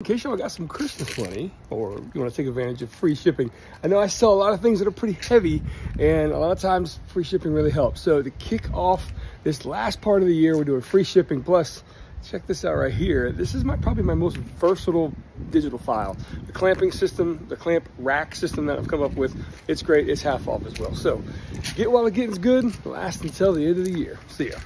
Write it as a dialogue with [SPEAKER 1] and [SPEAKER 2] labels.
[SPEAKER 1] In case y'all got some Christmas money or you want to take advantage of free shipping, I know I sell a lot of things that are pretty heavy and a lot of times free shipping really helps. So to kick off this last part of the year, we're doing free shipping plus check this out right here. This is my probably my most versatile digital file. The clamping system, the clamp rack system that I've come up with, it's great. It's half off as well. So get while the getting's good, last until the end of the year. See ya.